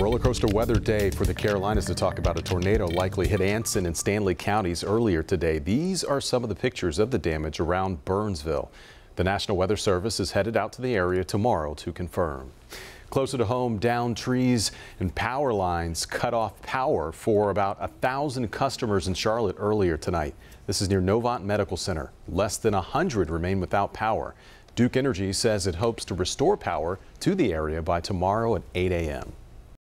roller coaster weather day for the Carolinas to talk about a tornado likely hit Anson and Stanly counties earlier today. These are some of the pictures of the damage around Burnsville. The National Weather Service is headed out to the area tomorrow to confirm. Closer to home, down trees and power lines cut off power for about a thousand customers in Charlotte earlier tonight. This is near Novant Medical Center. Less than a hundred remain without power. Duke Energy says it hopes to restore power to the area by tomorrow at 8 a.m.